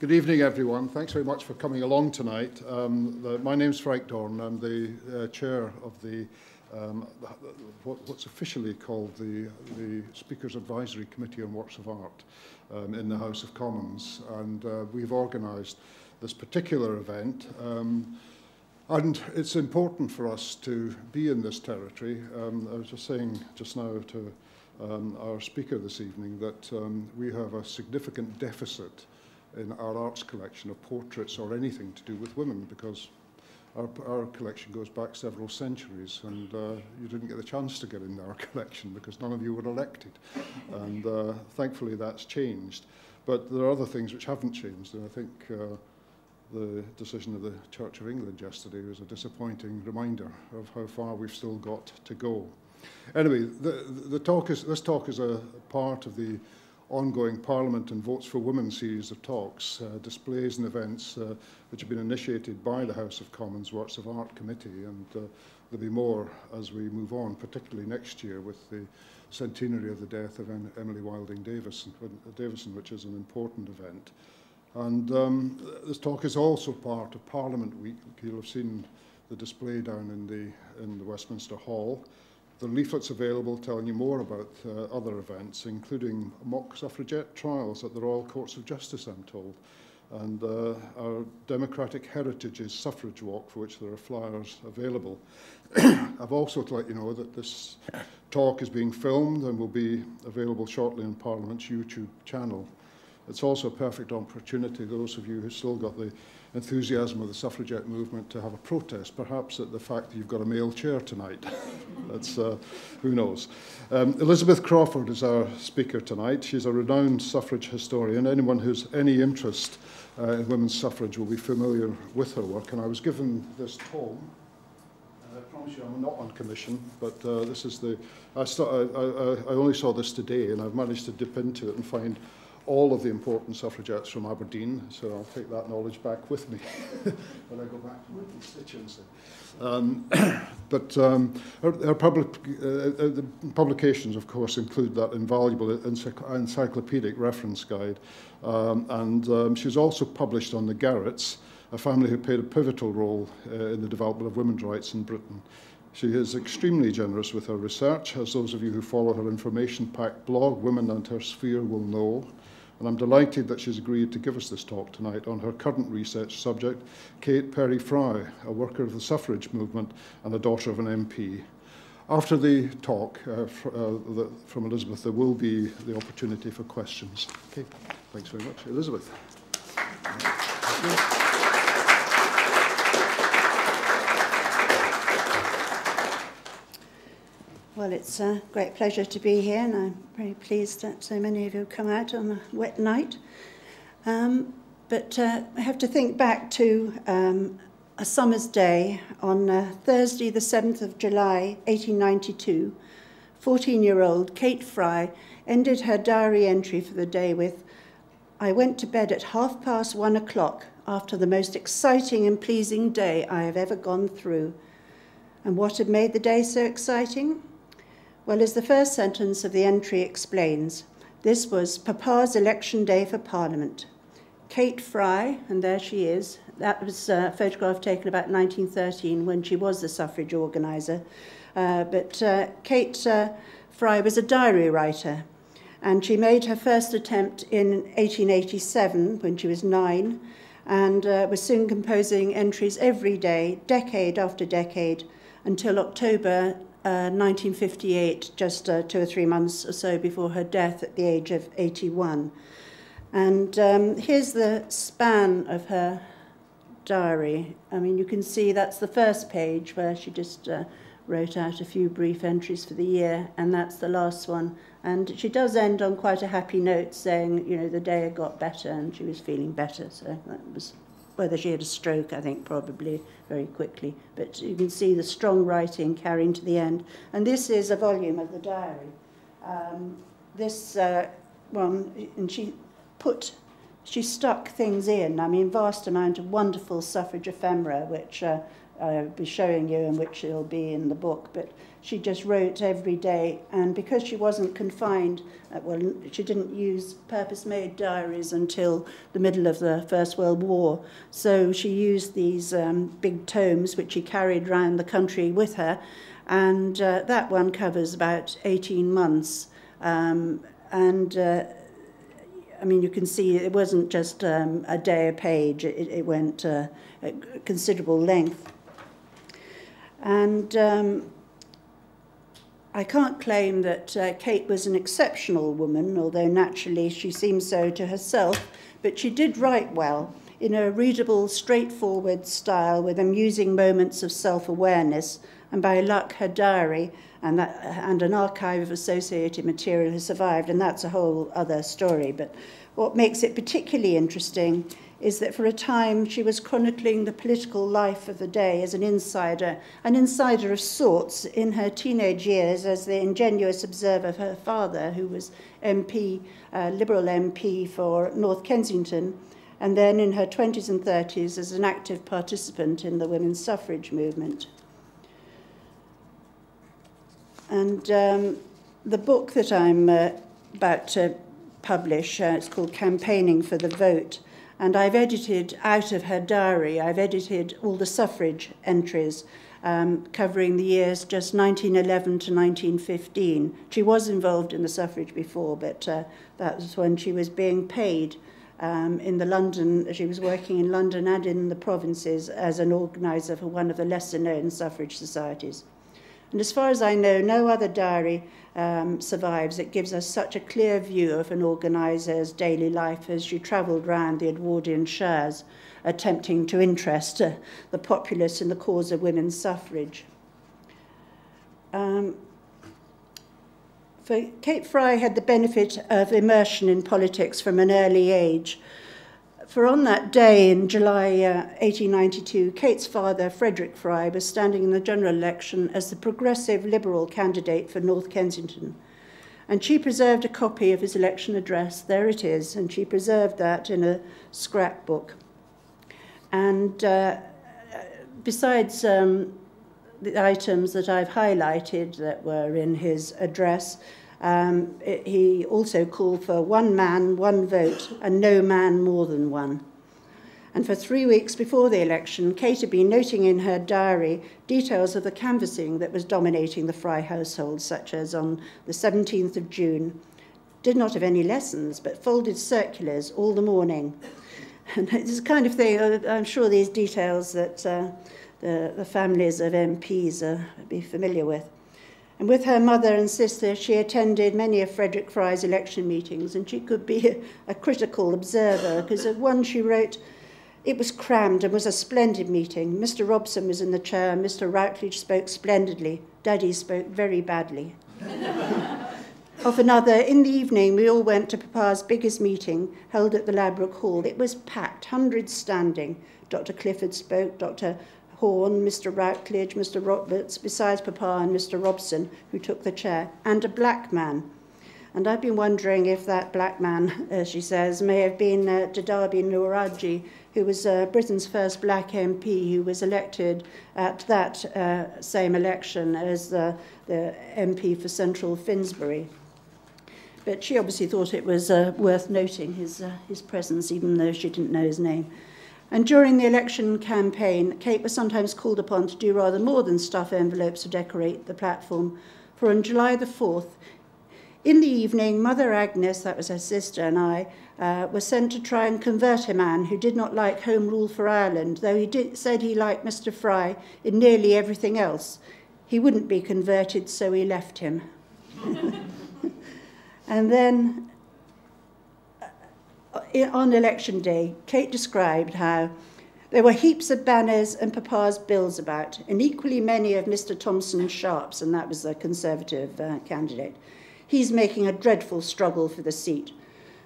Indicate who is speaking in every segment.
Speaker 1: Good evening, everyone. Thanks very much for coming along tonight. Um, the, my Frank Doran. I'm the uh, chair of the um, what, what's officially called the, the Speakers Advisory Committee on Works of Art um, in the House of Commons. And uh, we've organised this particular event. Um, and it's important for us to be in this territory. Um, I was just saying just now to um, our speaker this evening that um, we have a significant deficit in our arts collection of portraits or anything to do with women because our, our collection goes back several centuries and uh, you didn't get the chance to get in our collection because none of you were elected. And uh, thankfully that's changed. But there are other things which haven't changed and I think uh, the decision of the Church of England yesterday was a disappointing reminder of how far we've still got to go. Anyway, the, the talk is, this talk is a part of the ongoing Parliament and Votes for Women series of talks, uh, displays and events uh, which have been initiated by the House of Commons Works of Art Committee and uh, there'll be more as we move on, particularly next year with the centenary of the death of en Emily Wilding Davison, Davison, which is an important event. And um, this talk is also part of Parliament Week. You'll have seen the display down in the, in the Westminster Hall. There leaflets available telling you more about uh, other events, including mock suffragette trials at the Royal Courts of Justice, I'm told, and uh, our Democratic Heritage's suffrage walk, for which there are flyers available. I've also to let you know that this talk is being filmed and will be available shortly on Parliament's YouTube channel. It's also a perfect opportunity, those of you who still got the enthusiasm of the suffragette movement, to have a protest, perhaps at the fact that you've got a male chair tonight. That's, uh, who knows. Um, Elizabeth Crawford is our speaker tonight. She's a renowned suffrage historian. Anyone who's any interest uh, in women's suffrage will be familiar with her work. And I was given this tome. I promise you I'm not on commission, but uh, this is the, I, st I, I, I only saw this today and I've managed to dip into it and find all of the important suffragettes from Aberdeen, so I'll take that knowledge back with me when I go back to my constituency. Um, but um, public, uh, uh, the publications, of course, include that invaluable encyclopedic reference guide. Um, and um, she's also published on the Garretts, a family who played a pivotal role uh, in the development of women's rights in Britain. She is extremely generous with her research, as those of you who follow her information-packed blog, Women and Her Sphere, will know and I'm delighted that she's agreed to give us this talk tonight on her current research subject, Kate Parry Frye, a worker of the suffrage movement and a daughter of an MP. After the talk uh, fr uh, the, from Elizabeth, there will be the opportunity for questions. Okay, thanks very much. Elizabeth. Thank you.
Speaker 2: Well, it's a great pleasure to be here, and I'm very pleased that so many of you have come out on a wet night. Um, but uh, I have to think back to um, a summer's day on uh, Thursday, the 7th of July, 1892. 14-year-old Kate Frye ended her diary entry for the day with, I went to bed at half past one o'clock after the most exciting and pleasing day I have ever gone through. And what had made the day so exciting? Well, as the first sentence of the entry explains, this was Papa's election day for Parliament. Kate Frye, and there she is, that was a photograph taken about 1913 when she was the suffrage organiser. Uh, but uh, Kate uh, Frye was a diary writer, and she made her first attempt in 1887 when she was nine, and uh, was soon composing entries every day, decade after decade, until October 1958, uh, just uh, two or three months or so before her death at the age of 81. And um, here's the span of her diary. I mean, you can see that's the first page where she just uh, wrote out a few brief entries for the year, and that's the last one. And she does end on quite a happy note, saying, you know, the day had got better and she was feeling better. So that was whether she had a stroke, I think, probably very quickly. But you can see the strong writing carrying to the end. And this is a volume of the diary. Um, this uh, one, and she put, she stuck things in, I mean, vast amount of wonderful suffrage ephemera, which uh, I'll be showing you and which will be in the book. But she just wrote every day, and because she wasn't confined, uh, well, she didn't use purpose-made diaries until the middle of the First World War. So she used these um, big tomes, which she carried around the country with her, and uh, that one covers about 18 months. Um, and uh, I mean, you can see it wasn't just um, a day a page, it, it went uh, at considerable length. And um, I can't claim that uh, Kate was an exceptional woman, although naturally she seems so to herself, but she did write well in a readable, straightforward style with amusing moments of self-awareness, and by luck her diary and, that, and an archive of associated material has survived, and that's a whole other story. But what makes it particularly interesting is that for a time she was chronicling the political life of the day as an insider, an insider of sorts in her teenage years as the ingenuous observer of her father, who was MP, uh, Liberal MP for North Kensington, and then in her 20s and 30s as an active participant in the women's suffrage movement. And um, the book that I'm uh, about to publish, uh, it's called Campaigning for the Vote, And I've edited out of her diary, I've edited all the suffrage entries um, covering the years just 1911 to 1915. She was involved in the suffrage before, but uh, that was when she was being paid um, in the London, she was working in London and in the provinces as an organiser for one of the lesser known suffrage societies. And as far as I know, no other diary um, survives. It gives us such a clear view of an organiser's daily life as she travelled round the Edwardian shires, attempting to interest uh, the populace in the cause of women's suffrage. Um, for Kate Fry had the benefit of immersion in politics from an early age, for on that day in July uh, 1892, Kate's father, Frederick Frye, was standing in the general election as the progressive Liberal candidate for North Kensington. And she preserved a copy of his election address. There it is. And she preserved that in a scrapbook. And uh, besides um, the items that I've highlighted that were in his address, Um, it, he also called for one man, one vote, and no man more than one. And for three weeks before the election, Kate had been noting in her diary details of the canvassing that was dominating the Frye household, such as on the 17th of June, did not have any lessons, but folded circulars all the morning. And it's the kind of thing, uh, I'm sure these details that uh, the, the families of MPs uh, be familiar with. And with her mother and sister, she attended many of Frederick Fry's election meetings, and she could be a, a critical observer, because at one she wrote, It was crammed and was a splendid meeting. Mr. Robson was in the chair, Mr. Routledge spoke splendidly, Daddy spoke very badly. of another, in the evening, we all went to Papa's biggest meeting held at the Labrook Hall. It was packed, hundreds standing. Dr. Clifford spoke, Dr. Horn, Mr. Routledge, Mr. Roberts, besides Papa and Mr. Robson, who took the chair, and a black man. And I've been wondering if that black man, as she says, may have been uh, Dadabhai Naoroji, who was uh, Britain's first black MP who was elected at that uh, same election as the, the MP for Central Finsbury. But she obviously thought it was uh, worth noting his, uh, his presence, even though she didn't know his name. And during the election campaign, Kate was sometimes called upon to do rather more than stuff envelopes or decorate the platform. For on July the 4th, in the evening, Mother Agnes, that was her sister, and I uh, were sent to try and convert a man who did not like Home Rule for Ireland, though he did, said he liked Mr. Frye in nearly everything else. He wouldn't be converted, so we left him. and then on election day, Kate described how there were heaps of banners and Papa's bills about, and equally many of Mr. Thompson Sharp's, and that was the Conservative uh, candidate. He's making a dreadful struggle for the seat.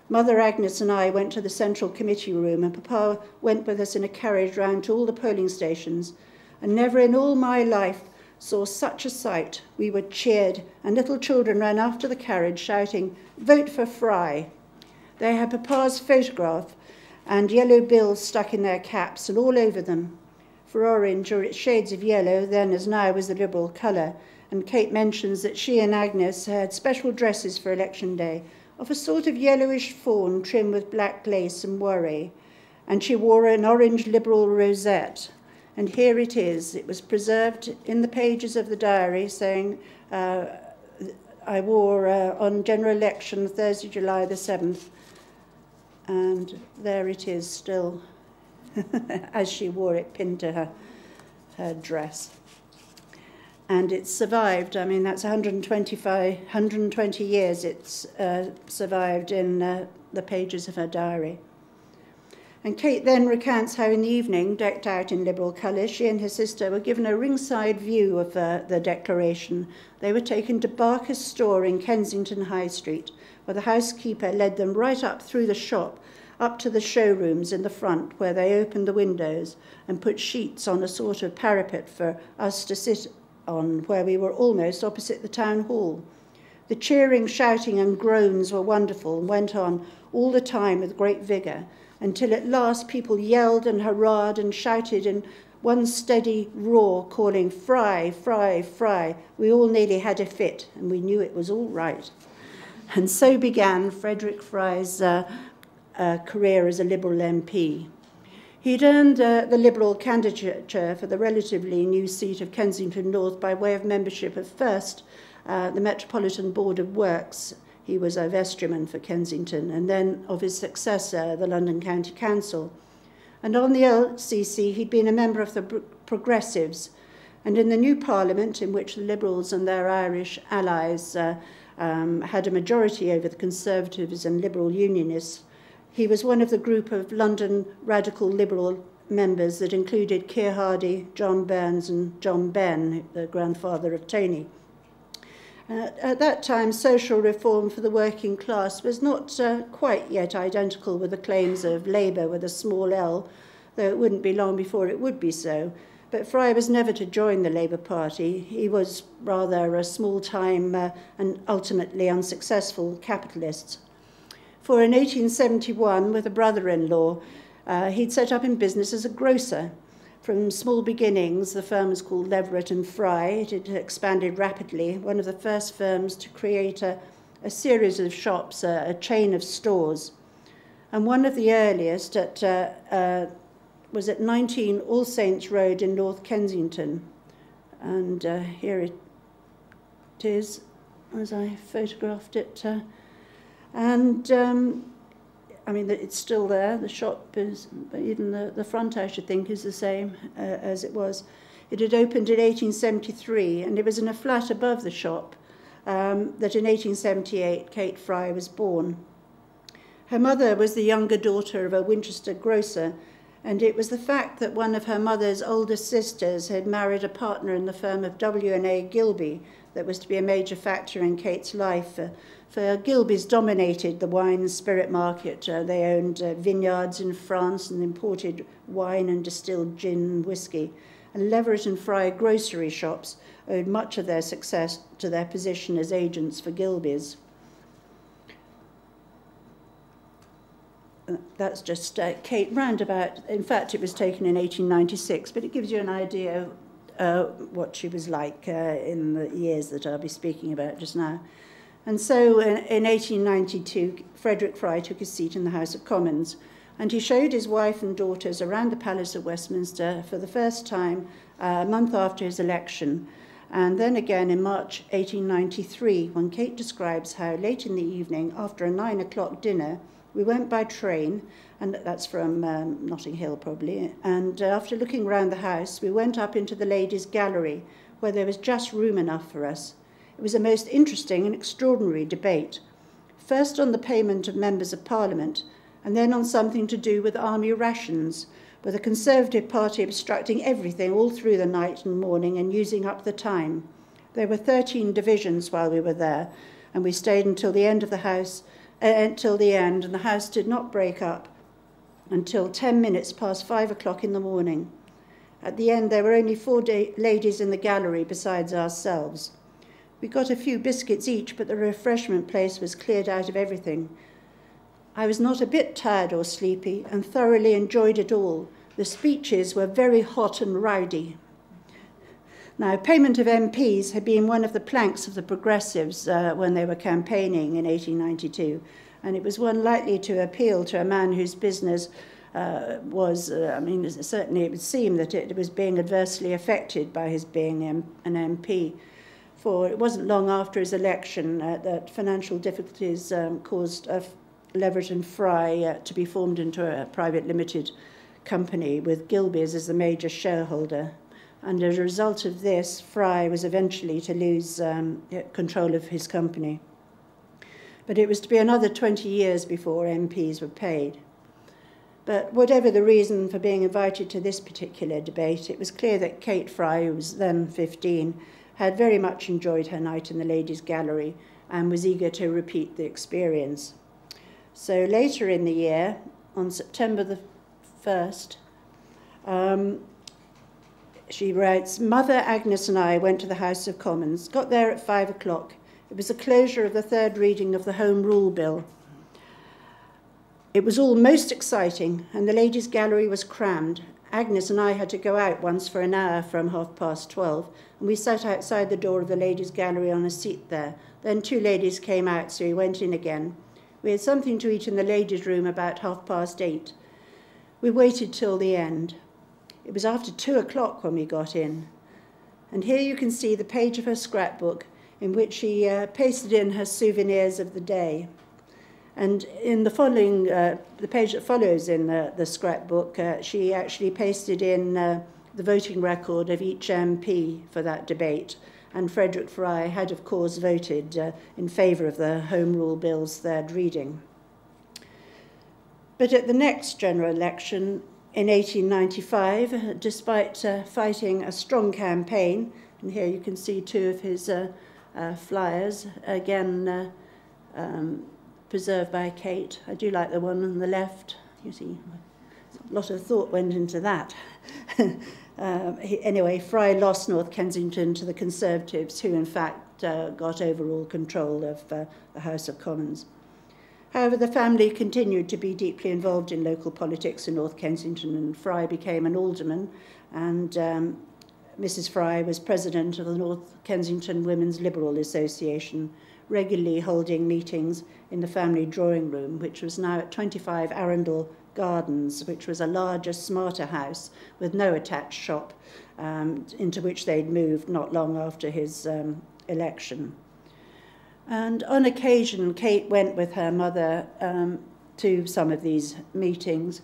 Speaker 2: Mother Agnes and I went to the central committee room, and Papa went with us in a carriage round to all the polling stations. And never in all my life saw such a sight. We were cheered, and little children ran after the carriage shouting, Vote for Frye, They had Papa's photograph and yellow bills stuck in their caps and all over them. for orange or its shades of yellow, then as now was the Liberal colour. And Kate mentions that she and Agnes had special dresses for election day of a sort of yellowish fawn trimmed with black lace and worry. And she wore an orange Liberal rosette. And here it is. It was preserved in the pages of the diary saying, uh, I wore uh, on general election Thursday, July the 7th. And there it is still, as she wore it pinned to her, her dress. And it's survived. I mean, that's 125, 120 years it's uh, survived in uh, the pages of her diary. And Kate then recounts how in the evening, decked out in Liberal colours, she and her sister were given a ringside view of uh, the declaration. They were taken to Barker's store in Kensington High Street, where the housekeeper led them right up through the shop, up to the showrooms in the front, where they opened the windows and put sheets on a sort of parapet for us to sit on, where we were almost opposite the town hall. The cheering, shouting, and groans were wonderful and went on all the time with great vigour until at last people yelled and hurrahed and shouted in one steady roar, calling, Frye, Frye, Frye. We all nearly had a fit, and we knew it was all right. And so began Frederick Frye's uh, uh, career as a Liberal MP. He'd earned uh, the Liberal candidature for the relatively new seat of Kensington North by way of membership of first uh, the Metropolitan Board of Works he was a vestryman for Kensington, and then of his successor, the London County Council. And on the LCC, he'd been a member of the Progressives. And in the new parliament, in which the Liberals and their Irish allies uh, um, had a majority over the Conservatives and Liberal Unionists, he was one of the group of London radical Liberal members that included Keir Hardie, John Burns, and John Benn, the grandfather of Tony. Uh, at that time, social reform for the working class was not uh, quite yet identical with the claims of Labour with a small l, though it wouldn't be long before it would be so. But Frye was never to join the Labour Party. He was rather a small-time uh, and ultimately unsuccessful capitalist. For in 1871, with a brother-in-law, uh, he'd set up in business as a grocer, From small beginnings, the firm was called Leverett and Frye. It had expanded rapidly, one of the first firms to create a, a series of shops, a, a chain of stores. And one of the earliest at, uh, uh, was at 19 All Saints Road in North Kensington. And uh, here it is, as I photographed it. Uh, and um, I mean, that it's still there. The shop is, even the, the front, I should think, is the same uh, as it was. It had opened in 1873, and it was in a flat above the shop um, that in 1878 Kate Frye was born. Her mother was the younger daughter of a Winchester grocer, and it was the fact that one of her mother's older sisters had married a partner in the firm of W&A Gilbey that was to be a major factor in Kate's life. Uh, for Gilbeys dominated the wine and spirit market. Uh, they owned uh, vineyards in France and imported wine and distilled gin and whiskey. And Leverett and Frye grocery shops owed much of their success to their position as agents for Gilbeys. That's just uh, Kate Roundabout. In fact, it was taken in 1896, but it gives you an idea of uh, what she was like uh, in the years that I'll be speaking about just now. And so in, in 1892, Frederick Frye took his seat in the House of Commons, and he showed his wife and daughters around the Palace of Westminster for the first time uh, a month after his election, and then again in March 1893, when Kate describes how late in the evening, after a nine o'clock dinner, we went by train, and that's from um, Notting Hill probably, and uh, after looking round the house, we went up into the ladies' gallery, where there was just room enough for us. It was a most interesting and extraordinary debate, first on the payment of members of parliament, and then on something to do with army rations, with the Conservative Party obstructing everything all through the night and morning and using up the time. There were 13 divisions while we were there, and we stayed until the end of the house, Uh, until the end, and the house did not break up until 10 minutes past five o'clock in the morning. At the end, there were only four ladies in the gallery besides ourselves. We got a few biscuits each, but the refreshment place was cleared out of everything. I was not a bit tired or sleepy and thoroughly enjoyed it all, The speeches were very hot and rowdy. Now, payment of MPs had been one of the planks of the progressives uh, when they were campaigning in 1892, and it was one likely to appeal to a man whose business uh, was, uh, I mean, certainly it would seem that it was being adversely affected by his being M an MP. For it wasn't long after his election uh, that financial difficulties um, caused uh, Leverett and Fry uh, to be formed into a private limited company with Gilbey's as the major shareholder And as a result of this, Fry was eventually to lose um, control of his company. But it was to be another 20 years before MPs were paid. But whatever the reason for being invited to this particular debate, it was clear that Kate Fry, who was then 15, had very much enjoyed her night in the Ladies' Gallery and was eager to repeat the experience. So later in the year, on September the 1st, um, she writes, Mother Agnes and I went to the House of Commons, got there at five o'clock. It was the closure of the third reading of the Home Rule Bill. It was all most exciting, and the ladies' gallery was crammed. Agnes and I had to go out once for an hour from half past twelve, and we sat outside the door of the ladies' gallery on a seat there. Then two ladies came out, so we went in again. We had something to eat in the ladies' room about half past eight. We waited till the end. It was after two o'clock when we got in. And here you can see the page of her scrapbook in which she uh, pasted in her souvenirs of the day. And in the following, uh, the page that follows in the, the scrapbook, uh, she actually pasted in uh, the voting record of each MP for that debate. And Frederick Frye had, of course, voted uh, in favour of the Home Rule Bill's third reading. But at the next general election in 1895, despite uh, fighting a strong campaign, and here you can see two of his uh, uh, flyers, again uh, um, preserved by Kate. I do like the one on the left. You see, a lot of thought went into that. uh, he, anyway, Frye lost North Kensington to the Conservatives, who in fact uh, got overall control of uh, the House of Commons. However, the family continued to be deeply involved in local politics in North Kensington and Fry became an alderman and um, Mrs Fry was president of the North Kensington Women's Liberal Association, regularly holding meetings in the family drawing room, which was now at 25 Arundel Gardens, which was a larger, smarter house with no attached shop, um, into which they'd moved not long after his um, election. And on occasion, Kate went with her mother um, to some of these meetings.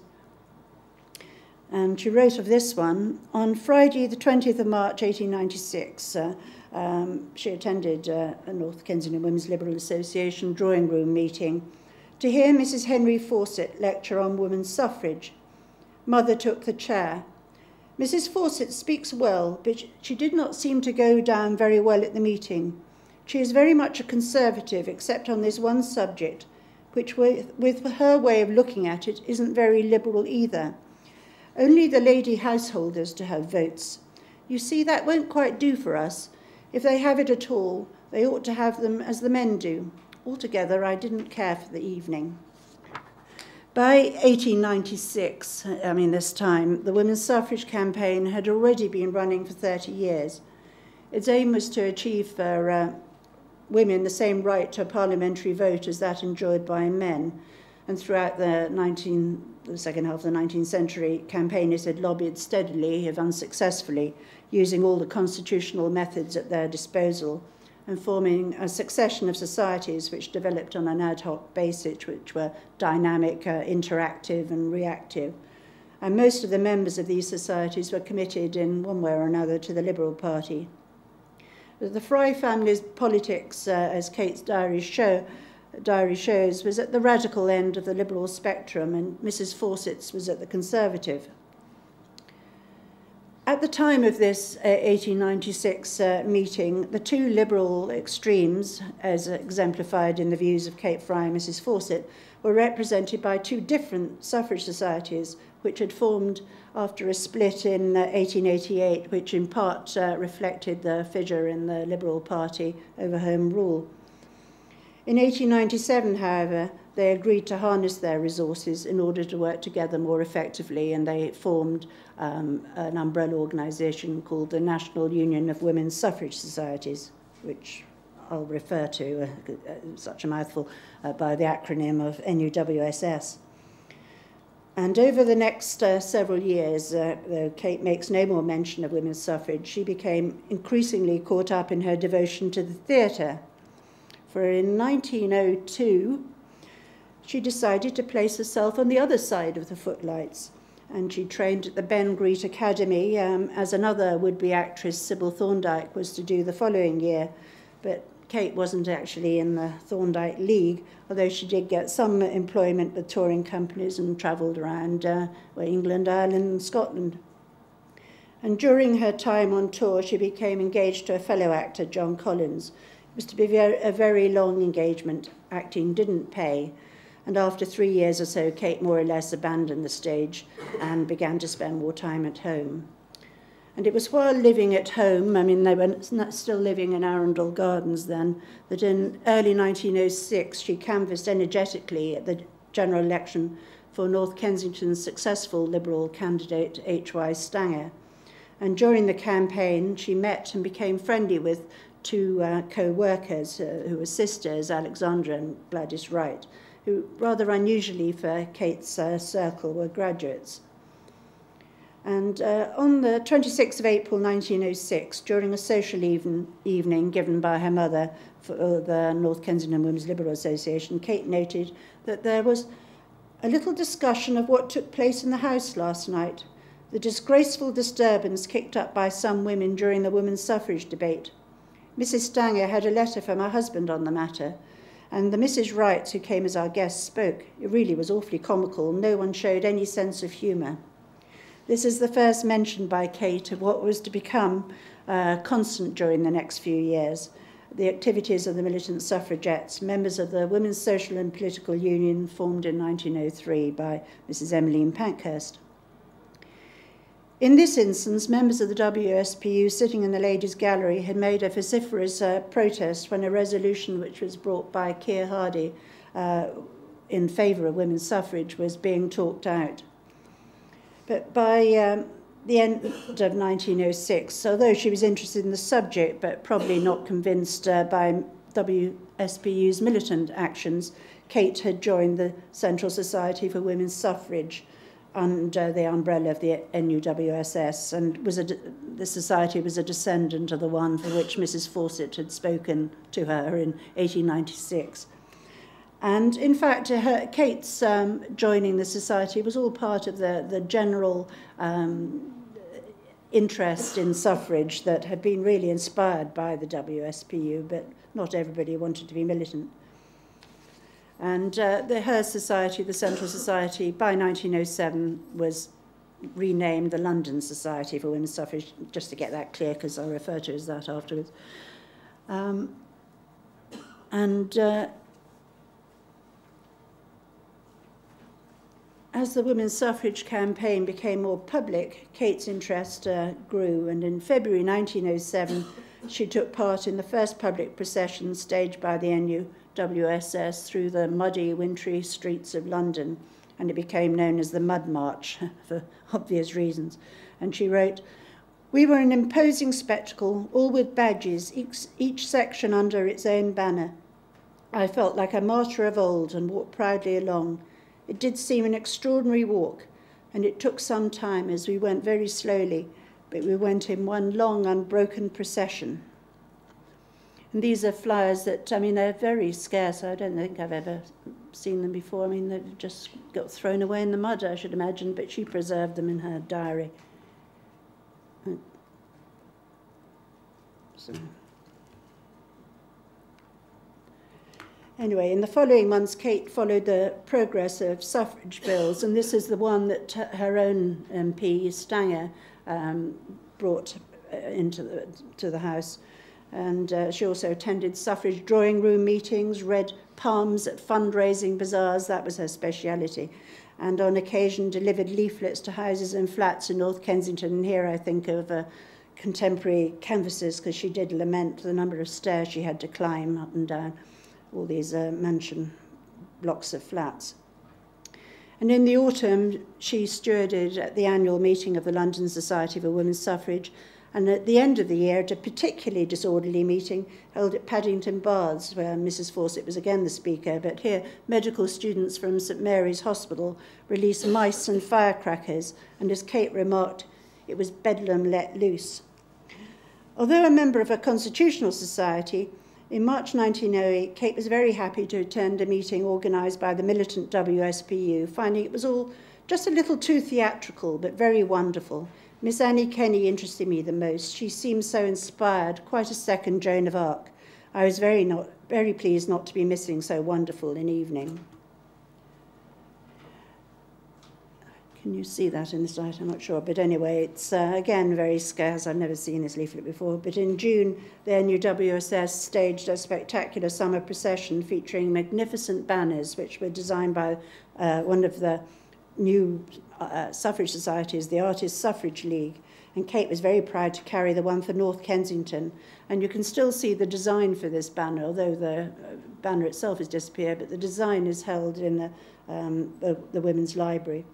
Speaker 2: And she wrote of this one on Friday, the 20th of March, 1896. Uh, um, she attended uh, a North Kensington Women's Liberal Association drawing room meeting to hear Mrs. Henry Fawcett lecture on women's suffrage. Mother took the chair. Mrs. Fawcett speaks well, but she did not seem to go down very well at the meeting. She is very much a conservative, except on this one subject, which, with, with her way of looking at it, isn't very liberal either. Only the lady householders to have votes. You see, that won't quite do for us. If they have it at all, they ought to have them as the men do. Altogether, I didn't care for the evening. By 1896, I mean this time, the women's suffrage campaign had already been running for 30 years. Its aim was to achieve for uh, women the same right to a parliamentary vote as that enjoyed by men. And throughout the 19, the second half of the 19th century, campaigners had lobbied steadily, if unsuccessfully, using all the constitutional methods at their disposal and forming a succession of societies which developed on an ad hoc basis, which were dynamic, uh, interactive, and reactive. And most of the members of these societies were committed in one way or another to the Liberal Party. The Frye family's politics, uh, as Kate's show, diary shows, was at the radical end of the Liberal spectrum, and Mrs. Fawcett's was at the Conservative. At the time of this uh, 1896 uh, meeting, the two liberal extremes, as exemplified in the views of Kate Frye and Mrs. Fawcett, were represented by two different suffrage societies, which had formed after a split in uh, 1888, which in part uh, reflected the fissure in the Liberal Party over Home Rule. In 1897, however, they agreed to harness their resources in order to work together more effectively, and they formed um, an umbrella organisation called the National Union of Women's Suffrage Societies, which I'll refer to, uh, uh, such a mouthful, uh, by the acronym of NUWSS. And over the next uh, several years, uh, though Kate makes no more mention of women's suffrage, she became increasingly caught up in her devotion to the theatre. For in 1902, she decided to place herself on the other side of the footlights and she trained at the Ben Greet Academy um, as another would-be actress, Sybil Thorndike, was to do the following year. But Kate wasn't actually in the Thorndike League, although she did get some employment with touring companies and travelled around uh, England, Ireland and Scotland. And during her time on tour, she became engaged to a fellow actor, John Collins. It was to be a very long engagement. Acting didn't pay, and after three years or so, Kate more or less abandoned the stage and began to spend more time at home. And it was while living at home, I mean, they were still living in Arundel Gardens then, that in early 1906 she canvassed energetically at the general election for North Kensington's successful Liberal candidate H.Y. Stanger. And during the campaign, she met and became friendly with two uh, co-workers uh, who were sisters, Alexandra and Gladys Wright, who rather unusually for Kate's uh, circle were graduates. And uh, on the 26th of April 1906, during a social even, evening given by her mother for uh, the North Kensington Women's Liberal Association, Kate noted that there was a little discussion of what took place in the house last night, the disgraceful disturbance kicked up by some women during the women's suffrage debate. Mrs. Stanger had a letter from her husband on the matter, and the Mrs. Wright, who came as our guest, spoke. It really was awfully comical. No one showed any sense of humour. This is the first mention by Kate of what was to become uh, constant during the next few years the activities of the militant suffragettes, members of the Women's Social and Political Union formed in 1903 by Mrs. Emmeline Pankhurst. In this instance, members of the WSPU sitting in the ladies' gallery had made a vociferous uh, protest when a resolution which was brought by Keir Hardie uh, in favour of women's suffrage was being talked out. But by um, the end of 1906, although she was interested in the subject, but probably not convinced uh, by WSPU's militant actions, Kate had joined the Central Society for Women's Suffrage under the umbrella of the NUWSS, and was a, the society was a descendant of the one for which Mrs. Fawcett had spoken to her in 1896. And in fact, her, Kate's um, joining the society was all part of the, the general um, interest in suffrage that had been really inspired by the WSPU, but not everybody wanted to be militant. And uh, the Her Society, the Central Society, by 1907 was renamed the London Society for Women's Suffrage, just to get that clear, because I'll refer to it as that afterwards. Um, and uh, as the women's suffrage campaign became more public, Kate's interest uh, grew, and in February 1907, she took part in the first public procession staged by the NU WSS through the muddy, wintry streets of London, and it became known as the Mud March for obvious reasons. And she wrote, We were an imposing spectacle, all with badges, each, each section under its own banner. I felt like a martyr of old and walked proudly along. It did seem an extraordinary walk, and it took some time as we went very slowly, but we went in one long, unbroken procession. And these are flowers that, I mean, they're very scarce. I don't think I've ever seen them before. I mean, they've just got thrown away in the mud, I should imagine, but she preserved them in her diary. So. Anyway, in the following months, Kate followed the progress of suffrage bills, and this is the one that her own MP, Stanger, um, brought uh, into the, to the House. And uh, she also attended suffrage drawing room meetings, read palms at fundraising bazaars, that was her speciality. And on occasion delivered leaflets to houses and flats in North Kensington. And here I think of uh, contemporary canvases, because she did lament the number of stairs she had to climb up and down all these uh, mansion blocks of flats. And in the autumn, she stewarded at the annual meeting of the London Society for Women's Suffrage, and at the end of the year, at a particularly disorderly meeting held at Paddington Baths, where Mrs. Fawcett was again the speaker, but here medical students from St Mary's Hospital released mice and firecrackers, and as Kate remarked, it was bedlam let loose. Although a member of a constitutional society, in March 1908, Kate was very happy to attend a meeting organised by the militant WSPU, finding it was all just a little too theatrical, but very wonderful. Miss Annie Kenney interested me the most. She seemed so inspired, quite a second Joan of Arc. I was very, not, very pleased not to be missing so wonderful an evening. Can you see that in the slide? I'm not sure. But anyway, it's uh, again very scarce. I've never seen this leaflet before. But in June, the NUWSS staged a spectacular summer procession featuring magnificent banners, which were designed by uh, one of the new uh, suffrage societies, the Artists Suffrage League. And Kate was very proud to carry the one for North Kensington. And you can still see the design for this banner, although the uh, banner itself has disappeared, but the design is held in the, um, the, the Women's Library.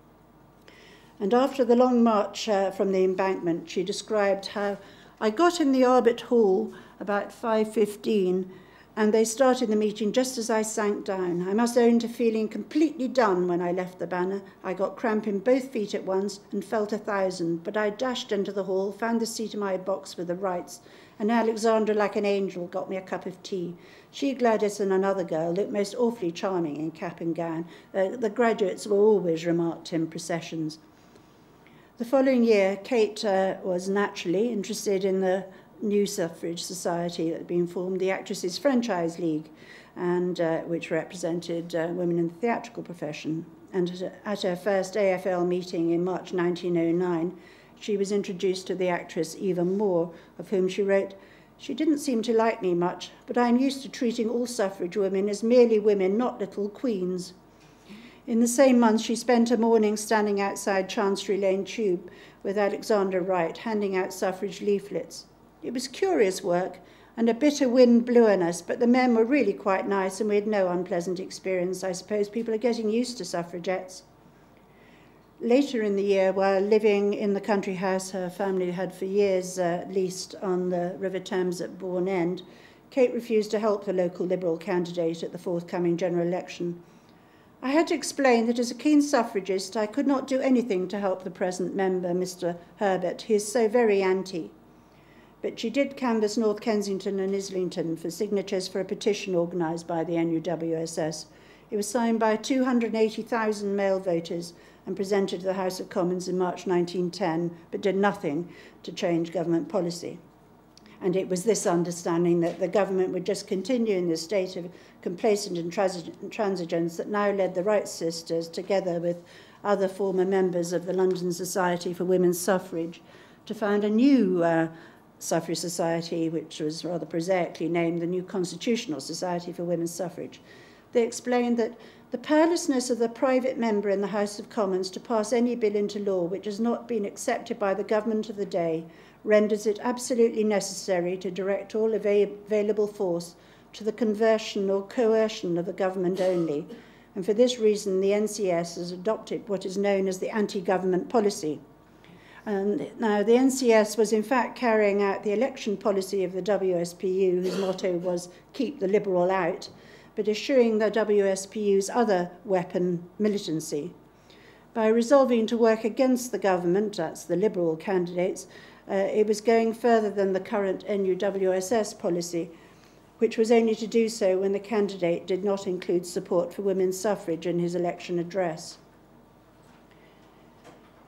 Speaker 2: And after the long march uh, from the embankment, she described how I got in the Albert Hall about 5.15 and they started the meeting just as I sank down. I must own to feeling completely done when I left the banner. I got cramp in both feet at once and felt a thousand, but I dashed into the hall, found the seat in my box with the Wrights, and Alexandra, like an angel, got me a cup of tea. She, Gladys, and another girl looked most awfully charming in cap and gown. Uh, the graduates were always remarked in processions. The following year, Kate uh, was naturally interested in the new suffrage society that had been formed, the Actresses Franchise League, and uh, which represented uh, women in the theatrical profession. And at her first AFL meeting in March 1909, she was introduced to the actress Eva Moore, of whom she wrote, She didn't seem to like me much, but I'm used to treating all suffrage women as merely women, not little queens. In the same month, she spent a morning standing outside Chancery Lane Tube with Alexander Wright, handing out suffrage leaflets. It was curious work, and a bitter wind blew on us, but the men were really quite nice, and we had no unpleasant experience. I suppose people are getting used to suffragettes. Later in the year, while living in the country house her family had for years uh, leased on the River Thames at Bourne End, Kate refused to help the local Liberal candidate at the forthcoming general election. I had to explain that as a keen suffragist, I could not do anything to help the present member, Mr. Herbert. He is so very anti. But she did canvass North Kensington and Islington for signatures for a petition organised by the NUWSS. It was signed by 280,000 male voters and presented to the House of Commons in March 1910, but did nothing to change government policy. And it was this understanding that the government would just continue in this state of complacent intransigence that now led the Wright Sisters, together with other former members of the London Society for Women's Suffrage, to found a new uh, suffrage society, which was rather prosaically named the New Constitutional Society for Women's Suffrage. They explained that the powerlessness of the private member in the House of Commons to pass any bill into law which has not been accepted by the government of the day renders it absolutely necessary to direct all available force to the conversion or coercion of the government only. And for this reason, the NCS has adopted what is known as the anti-government policy. And now, the NCS was in fact carrying out the election policy of the WSPU, whose motto was keep the liberal out, but eschewing the WSPU's other weapon, militancy. By resolving to work against the government, that's the liberal candidates, uh, it was going further than the current NUWSS policy, which was only to do so when the candidate did not include support for women's suffrage in his election address.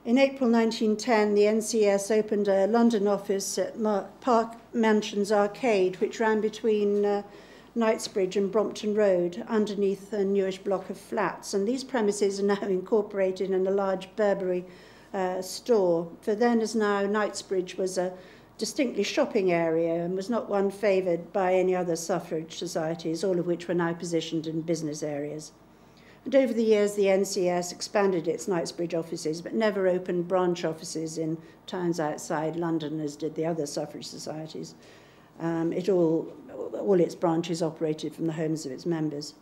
Speaker 2: In April 1910, the NCS opened a London office at Park Mansions Arcade, which ran between uh, Knightsbridge and Brompton Road, underneath a newish block of flats. And these premises are now incorporated in a large Burberry uh, store. For then as now, Knightsbridge was a distinctly shopping area and was not one favoured by any other suffrage societies, all of which were now positioned in business areas. And over the years, the NCS expanded its Knightsbridge offices, but never opened branch offices in towns outside London, as did the other suffrage societies. Um, it all, all its branches operated from the homes of its members.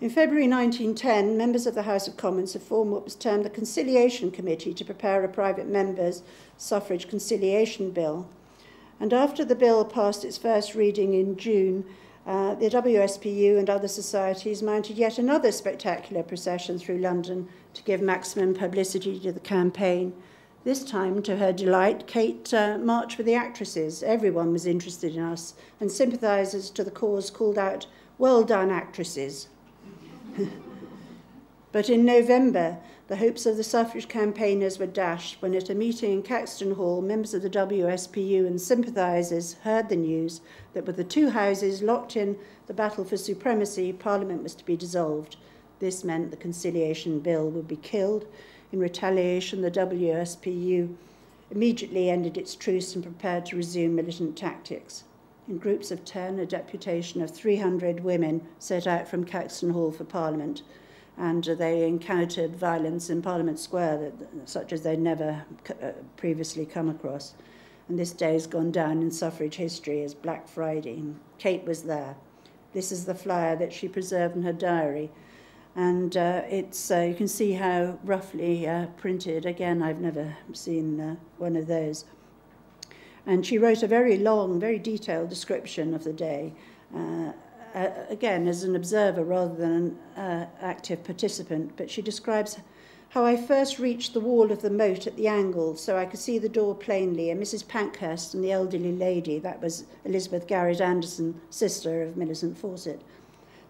Speaker 2: In February 1910, members of the House of Commons have formed what was termed the Conciliation Committee to prepare a private member's suffrage conciliation bill. And after the bill passed its first reading in June, uh, the WSPU and other societies mounted yet another spectacular procession through London to give maximum publicity to the campaign. This time, to her delight, Kate uh, marched with the actresses. Everyone was interested in us, and sympathisers to the cause called out, Well done, actresses. but in November, the hopes of the suffrage campaigners were dashed when, at a meeting in Caxton Hall, members of the WSPU and sympathisers heard the news that with the two houses locked in the battle for supremacy, Parliament was to be dissolved. This meant the conciliation bill would be killed. In retaliation, the WSPU immediately ended its truce and prepared to resume militant tactics. In groups of 10, a deputation of 300 women set out from Caxton Hall for Parliament and they encountered violence in Parliament Square that, such as they'd never uh, previously come across. And this day has gone down in suffrage history as Black Friday. Kate was there. This is the flyer that she preserved in her diary. And uh, it's, uh, you can see how roughly uh, printed. Again, I've never seen uh, one of those. And she wrote a very long, very detailed description of the day, uh, uh, again, as an observer rather than an uh, active participant. But she describes how I first reached the wall of the moat at the angle so I could see the door plainly, and Mrs. Pankhurst and the elderly lady, that was Elizabeth Garrett Anderson, sister of Millicent Fawcett.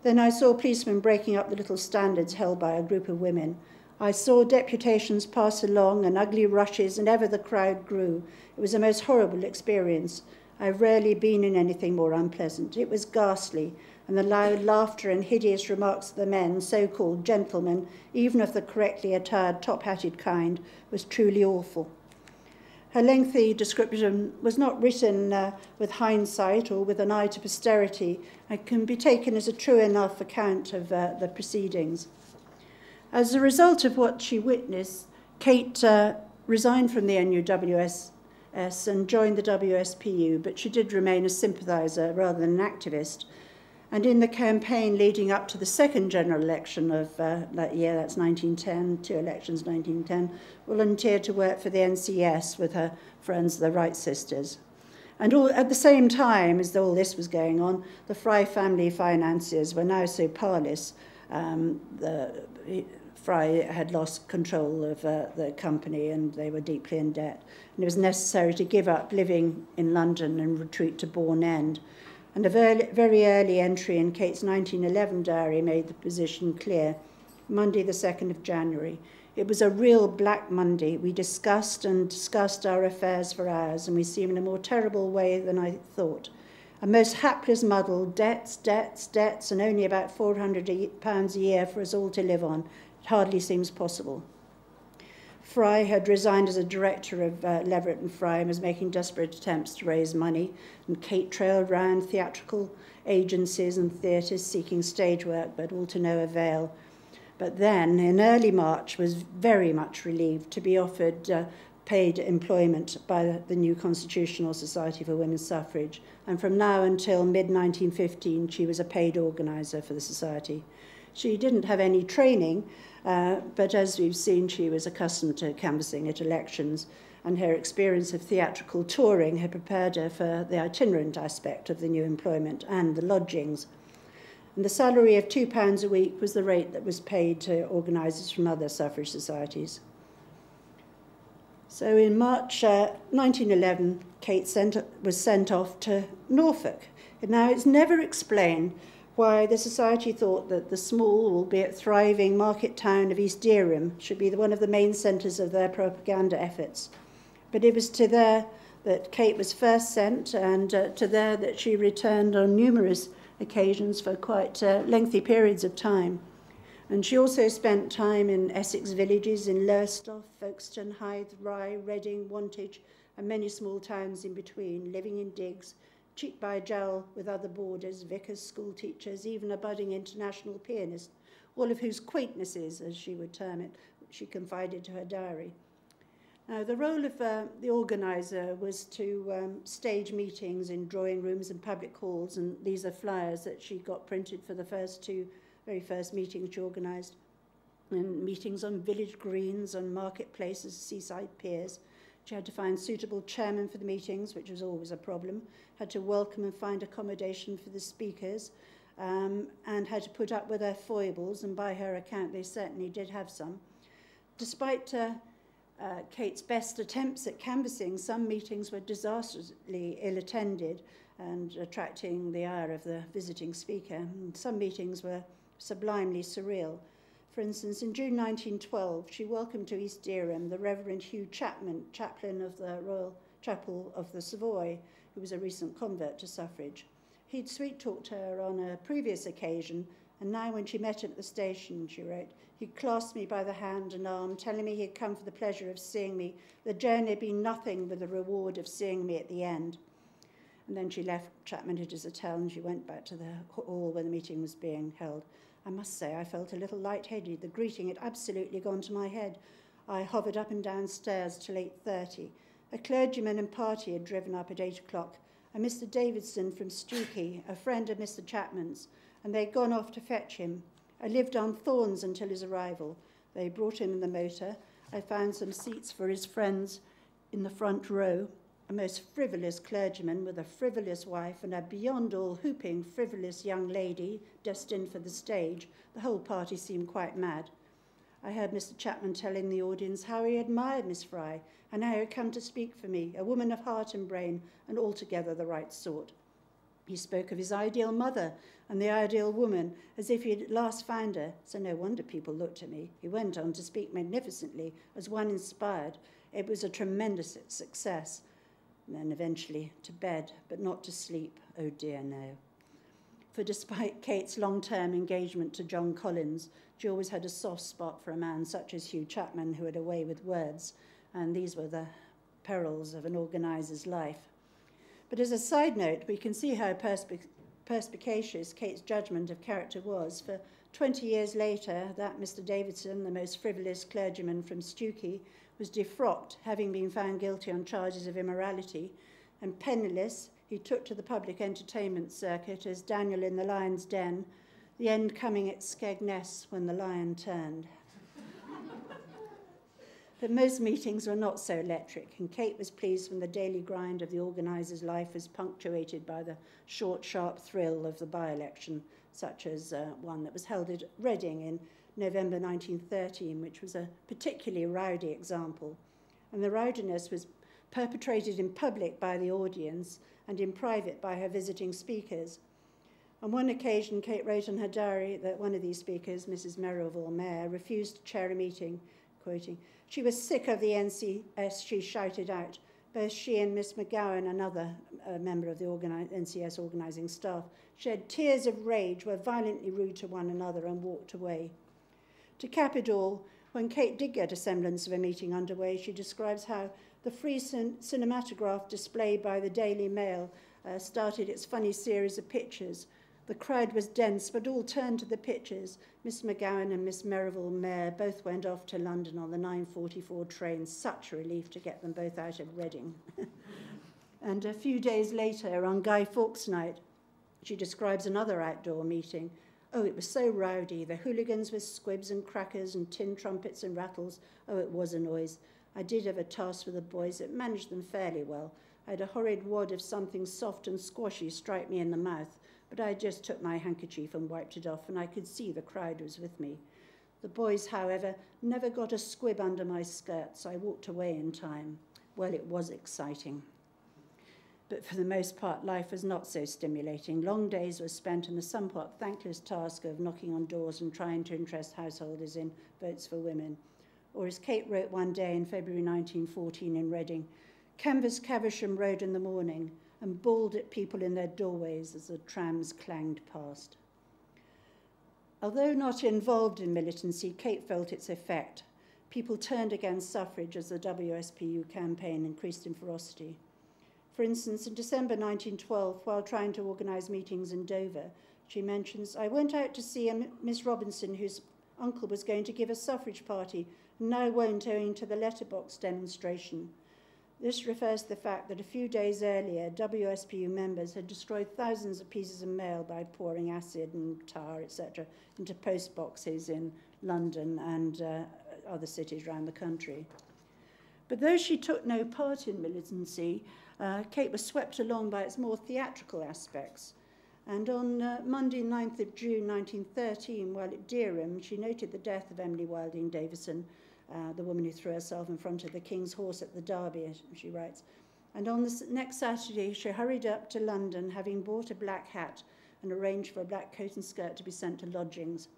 Speaker 2: Then I saw policemen breaking up the little standards held by a group of women. I saw deputations pass along and ugly rushes, and ever the crowd grew. It was a most horrible experience. I've rarely been in anything more unpleasant. It was ghastly, and the loud laughter and hideous remarks of the men, so-called gentlemen, even of the correctly attired top-hatted kind, was truly awful. Her lengthy description was not written uh, with hindsight or with an eye to posterity and can be taken as a true enough account of uh, the proceedings. As a result of what she witnessed, Kate uh, resigned from the NUWS Uh, S and joined the WSPU, but she did remain a sympathiser rather than an activist. And in the campaign leading up to the second general election of uh, that year, that's 1910, two elections 1910, volunteered to work for the NCS with her friends, the Wright sisters. And all, at the same time as all this was going on, the Fry family finances were now so parlous um, the, Frye had lost control of uh, the company and they were deeply in debt. And it was necessary to give up living in London and retreat to Bourne End. and a very, very early entry in Kate's 1911 diary made the position clear. Monday, the 2nd of January. It was a real Black Monday. We discussed and discussed our affairs for hours, and we seemed in a more terrible way than I thought. A most hapless muddle, debts, debts, debts, and only about £400 a year for us all to live on. hardly seems possible. Fry had resigned as a director of uh, Leverett and Fry and was making desperate attempts to raise money. And Kate trailed round theatrical agencies and theatres seeking stage work, but all to no avail. But then, in early March, was very much relieved to be offered uh, paid employment by the new Constitutional Society for Women's Suffrage. And from now until mid-1915, she was a paid organiser for the society. She didn't have any training, uh, but as we've seen, she was accustomed to canvassing at elections, and her experience of theatrical touring had prepared her for the itinerant aspect of the new employment and the lodgings. And the salary of £2 a week was the rate that was paid to organisers from other suffrage societies. So in March uh, 1911, Kate sent, was sent off to Norfolk. And now it's never explained why the Society thought that the small, albeit thriving market town of East Dereham should be one of the main centres of their propaganda efforts. But it was to there that Kate was first sent and uh, to there that she returned on numerous occasions for quite uh, lengthy periods of time. And she also spent time in Essex villages in Lowestoft, Folkestone, Hythe, Rye, Reading, Wantage, and many small towns in between, living in digs cheek by jowl with other boarders, vicars, school teachers, even a budding international pianist, all of whose quaintnesses, as she would term it, she confided to her diary. Now, the role of uh, the organiser was to um, stage meetings in drawing rooms and public halls, and these are flyers that she got printed for the first two very first meetings she organised, and meetings on village greens, on marketplaces, seaside piers. She had to find suitable chairmen for the meetings, which was always a problem, had to welcome and find accommodation for the speakers, um, and had to put up with their foibles, and by her account, they certainly did have some. Despite uh, uh, Kate's best attempts at canvassing, some meetings were disastrously ill attended and attracting the ire of the visiting speaker. And some meetings were sublimely surreal. For instance, in June 1912, she welcomed to East Dereham the Reverend Hugh Chapman, chaplain of the Royal Chapel of the Savoy, who was a recent convert to suffrage. He'd sweet talked her on a previous occasion and now, when she met him at the station, she wrote, he clasped me by the hand and arm, telling me he'd come for the pleasure of seeing me. The journey had been nothing but the reward of seeing me at the end. And then she left Chapman at his hotel and she went back to the hall where the meeting was being held. I must say, I felt a little light-headed. The greeting had absolutely gone to my head. I hovered up and down stairs till 8.30. A clergyman and party had driven up at 8 o'clock, and Mr. Davidson from Stiffkey, a friend of Mr. Chapman's, and they'd gone off to fetch him. I lived on Thorns until his arrival. They brought him in the motor. I found some seats for his friends in the front row. A most frivolous clergyman with a frivolous wife and a beyond all hooping frivolous young lady destined for the stage. The whole party seemed quite mad. I heard Mr. Chapman telling the audience how he admired Miss Frye and how he had come to speak for me, a woman of heart and brain, and altogether the right sort. He spoke of his ideal mother and the ideal woman as if he had last found her, so no wonder people looked at me. He went on to speak magnificently as one inspired. It was a tremendous success. And eventually to bed, but not to sleep. Oh dear, no. For despite Kate's long term engagement to John Collins, she always had a soft spot for a man such as Hugh Chapman, who had a way with words, and these were the perils of an organiser's life. But as a side note, we can see how perspe- perspicacious Kate's judgment of character was, for 20 years later, that Mr. Davidson, the most frivolous clergyman from Stiffkey, was defrocked, having been found guilty on charges of immorality, and penniless, he took to the public entertainment circuit as Daniel in the lion's den, the end coming at Skegness when the lion turned. But most meetings were not so electric, and Kate was pleased when the daily grind of the organiser's life was punctuated by the short, sharp thrill of the by election, such as uh, one that was held at Reading in November 1913, which was a particularly rowdy example. And the rowdiness was perpetrated in public by the audience and in private by her visiting speakers. On one occasion, Kate wrote in her diary that one of these speakers, Mrs. Merivale Mayor, refused to chair a meeting quoting, she was sick of the NCS, she shouted out. Both she and Miss McGowan, another uh, member of the organi- NCS organising staff, shed tears of rage, were violently rude to one another, and walked away. To cap it all, when Kate did get a semblance of a meeting underway, she describes how the free cin- cinematograph displayed by the Daily Mail uh, started its funny series of pictures the crowd was dense, but all turned to the pictures. Miss McGowan and Miss Merivale Mayor both went off to London on the 9.44 train. Such a relief to get them both out of Reading. and a few days later, on Guy Fawkes night, she describes another outdoor meeting. Oh, it was so rowdy. The hooligans with squibs and crackers and tin trumpets and rattles. Oh, it was a noise. I did have a task with the boys that managed them fairly well. I had a horrid wad of something soft and squashy strike me in the mouth. But I just took my handkerchief and wiped it off, and I could see the crowd was with me. The boys, however, never got a squib under my skirt, so I walked away in time. Well, it was exciting. But for the most part, life was not so stimulating. Long days were spent in the somewhat thankless task of knocking on doors and trying to interest householders in votes for women. Or as Kate wrote one day in February 1914 in Reading, canvass Caversham Road in the morning, and bawled at people in their doorways as the trams clanged past. Although not involved in militancy, Kate felt its effect. People turned against suffrage as the WSPU campaign increased in ferocity. For instance, in December 1912, while trying to organise meetings in Dover, she mentions, I went out to see a Miss Robinson whose uncle was going to give a suffrage party and now won't owing to the letterbox demonstration. This refers to the fact that a few days earlier, WSPU members had destroyed thousands of pieces of mail by pouring acid and tar, etc., into post boxes in London and uh, other cities around the country. But though she took no part in militancy, uh, Kate was swept along by its more theatrical aspects. And on uh, Monday, 9th of June 1913, while at Dereham, she noted the death of Emily Wilding Davison, uh, the woman who threw herself in front of the King's horse at the Derby, she writes. And on the next Saturday, she hurried up to London, having bought a black hat and arranged for a black coat and skirt to be sent to lodgings.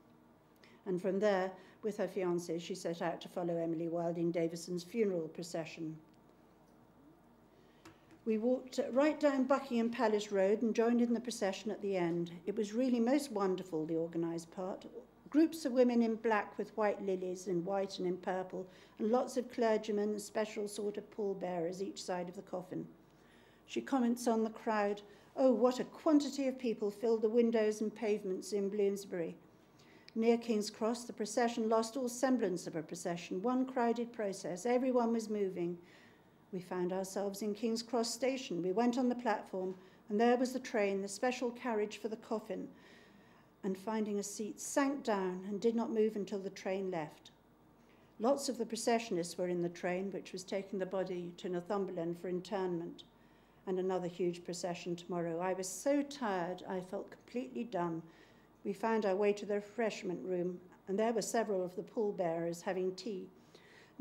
Speaker 2: And from there, with her fiancé, she set out to follow Emily Wilding Davison's funeral procession. We walked right down Buckingham Palace Road and joined in the procession at the end. It was really most wonderful, the organised part. Groups of women in black with white lilies, in white and in purple, and lots of clergymen and special sort of pallbearers each side of the coffin. She comments on the crowd. Oh, what a quantity of people filled the windows and pavements in Bloomsbury. Near King's Cross, the procession lost all semblance of a procession, one crowded process. Everyone was moving. We found ourselves in King's Cross station. We went on the platform, and there was the train, the special carriage for the coffin and finding a seat, sank down and did not move until the train left. Lots of the processionists were in the train, which was taking the body to Northumberland for internment, and another huge procession tomorrow. I was so tired, I felt completely done. We found our way to the refreshment room, and there were several of the pallbearers having tea.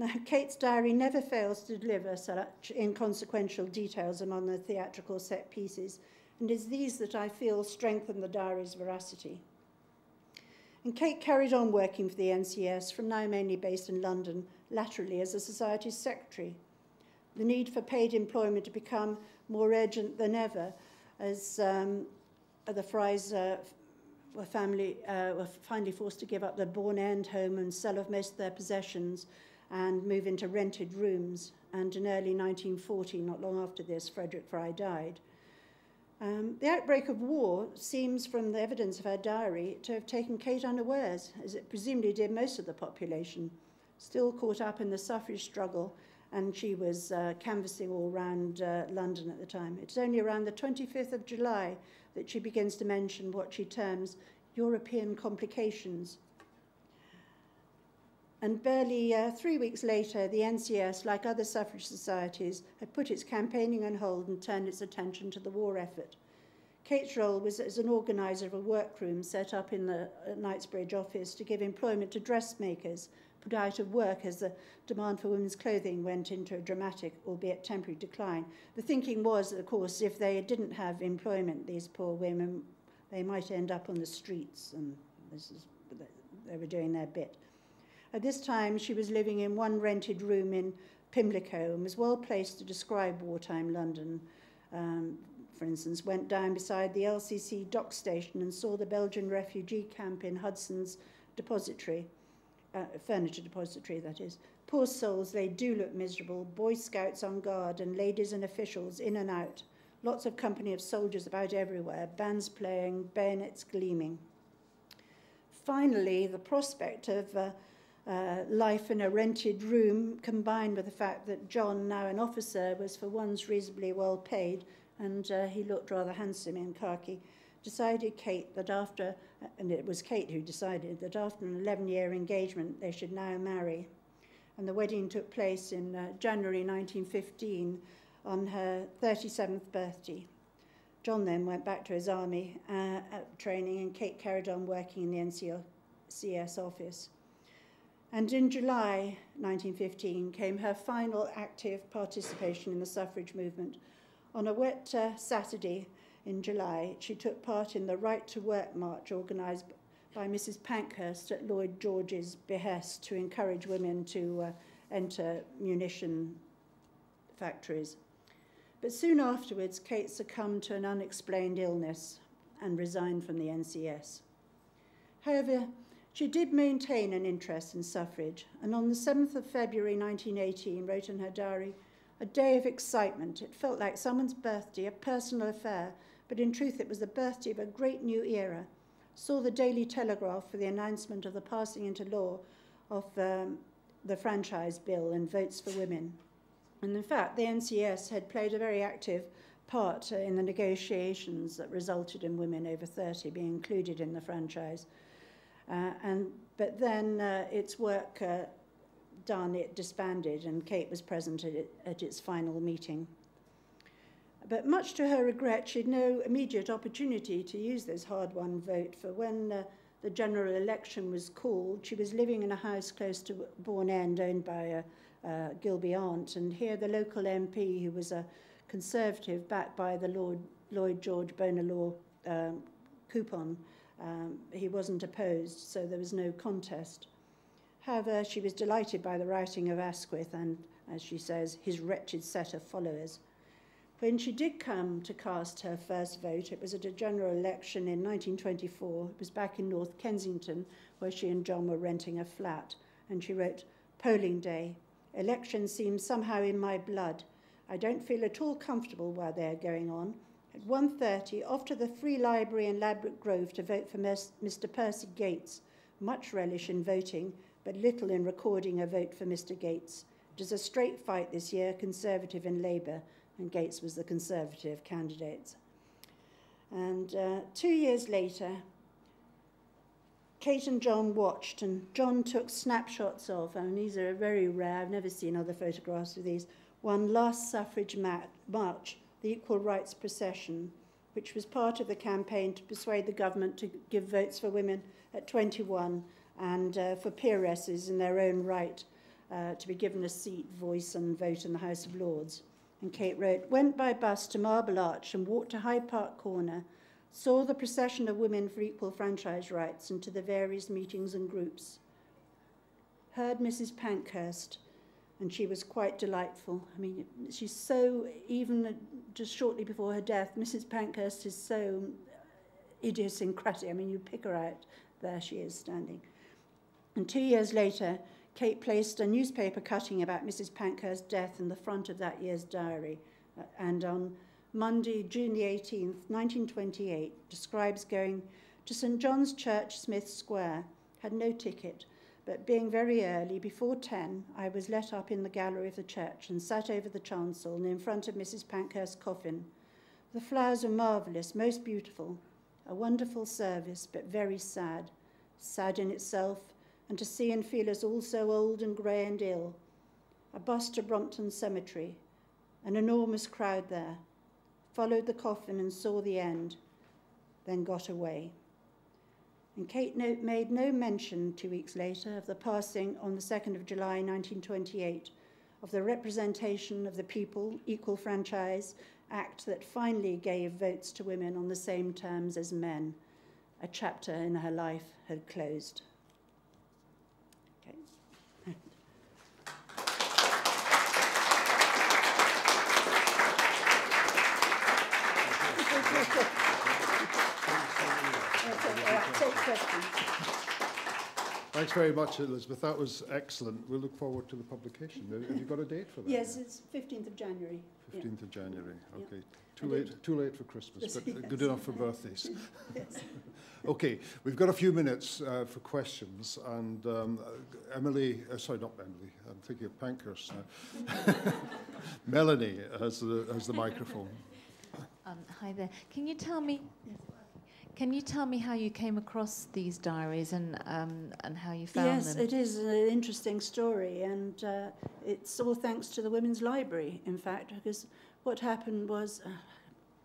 Speaker 2: Now, Kate's diary never fails to deliver such inconsequential details among the theatrical set pieces, and it's these that I feel strengthen the diary's veracity. And Kate carried on working for the NCS from now mainly based in London, laterally as a society's secretary. The need for paid employment to become more urgent than ever as um, the Fryes uh, were, family, uh, were finally forced to give up their Bourne End home and sell off most of their possessions and move into rented rooms. And in early 1940, not long after this, Frederick Frye died. Um, the outbreak of war seems, from the evidence of her diary, to have taken Kate unawares, as it presumably did most of the population, still caught up in the suffrage struggle, and she was uh, canvassing all around uh, London at the time. It's only around the 25th of July that she begins to mention what she terms European complications and barely uh, three weeks later, the NCS, like other suffrage societies, had put its campaigning on hold and turned its attention to the war effort. Kate's role was as an organiser of a workroom set up in the uh, Knightsbridge office to give employment to dressmakers put out of work as the demand for women's clothing went into a dramatic, albeit temporary, decline. The thinking was, of course, if they didn't have employment, these poor women, they might end up on the streets, and this is, they were doing their bit. At this time, she was living in one rented room in Pimlico and was well placed to describe wartime London. Um, for instance, went down beside the LCC dock station and saw the Belgian refugee camp in Hudson's depository, uh, furniture depository, that is. Poor souls, they do look miserable. Boy Scouts on guard and ladies and officials in and out. Lots of company of soldiers about everywhere, bands playing, bayonets gleaming. Finally, the prospect of uh, uh, life in a rented room, combined with the fact that John, now an officer, was for once reasonably well paid and uh, he looked rather handsome in khaki, decided Kate that after, and it was Kate who decided that after an 11 year engagement they should now marry. And the wedding took place in uh, January 1915 on her 37th birthday. John then went back to his army uh, training and Kate carried on working in the NCS office. And in July 1915 came her final active participation in the suffrage movement. On a wet uh, Saturday in July, she took part in the Right to Work March organised by Mrs. Pankhurst at Lloyd George's behest to encourage women to uh, enter munition factories. But soon afterwards, Kate succumbed to an unexplained illness and resigned from the NCS. However, she did maintain an interest in suffrage, and on the 7th of February 1918 wrote in her diary, a day of excitement. It felt like someone's birthday, a personal affair, but in truth it was the birthday of a great new era. Saw the Daily Telegraph for the announcement of the passing into law of um, the franchise bill and votes for women. And in fact, the NCS had played a very active part in the negotiations that resulted in women over 30 being included in the franchise. Uh, and, but then uh, its work uh, done, it disbanded, and Kate was present at, it, at its final meeting. But much to her regret, she had no immediate opportunity to use this hard won vote, for when uh, the general election was called, she was living in a house close to Bourne End, owned by a, Gilbey Aunt, and here the local MP, who was a Conservative, backed by the Lord, Lloyd George Bonar Law um, coupon, um, he wasn't opposed, so there was no contest. However, she was delighted by the writing of Asquith and, as she says, his wretched set of followers. When she did come to cast her first vote, it was at a general election in 1924. It was back in North Kensington, where she and John were renting a flat. And she wrote, Polling day. Election seems somehow in my blood. I don't feel at all comfortable while they are going on. At 1.30, off to the Free Library in Ladbroke Grove to vote for Mr Percy Gates. Much relish in voting, but little in recording a vote for Mr Gates. It is a straight fight this year, Conservative and Labour, and Gates was the Conservative candidate. And uh, two years later, Kate and John watched, and John took snapshots of, and these are very rare, I've never seen other photographs of these, one last suffrage march, the Equal Rights Procession, which was part of the campaign to persuade the government to give votes for women at 21 and uh, for peeresses in their own right uh, to be given a seat, voice, and vote in the House of Lords. And Kate wrote, went by bus to Marble Arch and walked to Hyde Park Corner saw the procession of women for equal franchise rights and to the various meetings and groups, heard Mrs. Pankhurst, and she was quite delightful. I mean, she's so, even just shortly before her death, Mrs. Pankhurst is so idiosyncratic. I mean, you pick her out, there she is standing. And two years later, Kate placed a newspaper cutting about Mrs. Pankhurst's death in the front of that year's diary. Uh, and on Monday, June the 18th, 1928, describes going to St John's Church, Smith Square. Had no ticket, but being very early, before 10, I was let up in the gallery of the church and sat over the chancel and in front of Mrs. Pankhurst's coffin. The flowers were marvellous, most beautiful. A wonderful service, but very sad. Sad in itself, and to see and feel us all so old and grey and ill. A bus to Brompton Cemetery, an enormous crowd there followed the coffin and saw the end, then got away. And Kate made no mention two weeks later of the passing on the 2nd of July 1928 of the Representation of the People Equal Franchise Act that finally gave votes to women on the same terms as men. A chapter in her life had closed. Okay.
Speaker 1: Thanks very much, Elizabeth. That was excellent. We'll look forward to the publication. Have you got a date for that?
Speaker 2: Yes, it's 15th of January.
Speaker 1: 15th yeah. of January. Okay. Yeah. Too late. Too late for Christmas, but yes. good enough for birthdays. yes. okay, we've got a few minutes uh, for questions, and um, Emily. Uh, sorry, not Emily. I'm thinking of Pankhurst now. Melanie has the has the microphone.
Speaker 3: Um, hi there. Can you tell me? Can you tell me how you came across these diaries and um, and how you found
Speaker 2: yes,
Speaker 3: them?
Speaker 2: Yes, it is an interesting story, and uh, it's all thanks to the Women's Library, in fact, because what happened was. Uh,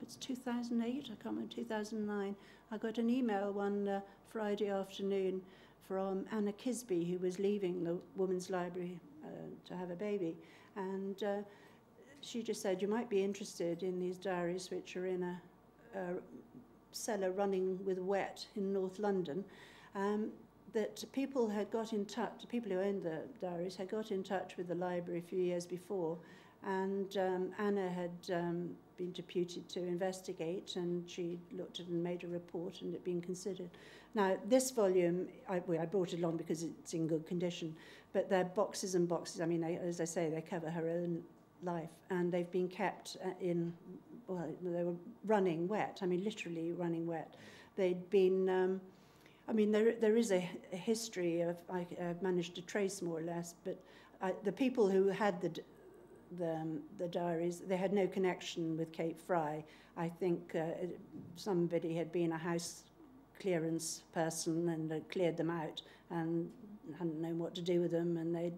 Speaker 2: it's 2008, I can't remember, 2009. I got an email one uh, Friday afternoon from Anna Kisby, who was leaving the Women's Library uh, to have a baby. And uh, she just said, You might be interested in these diaries, which are in a, a cellar running with wet in North London, um, that people had got in touch, people who owned the diaries had got in touch with the library a few years before, and um, Anna had um, been deputed to investigate, and she looked at and made a report, and it been considered. Now, this volume, I, well, I brought it along because it's in good condition, but they're boxes and boxes. I mean, they, as I say, they cover her own life, and they've been kept uh, in well, they were running wet. I mean, literally running wet. They'd been, um, I mean, there, there is a, a history of, I I've managed to trace more or less, but I, the people who had the, the, um, the diaries, they had no connection with Cape Fry. I think uh, somebody had been a house clearance person and had cleared them out and hadn't known what to do with them and they'd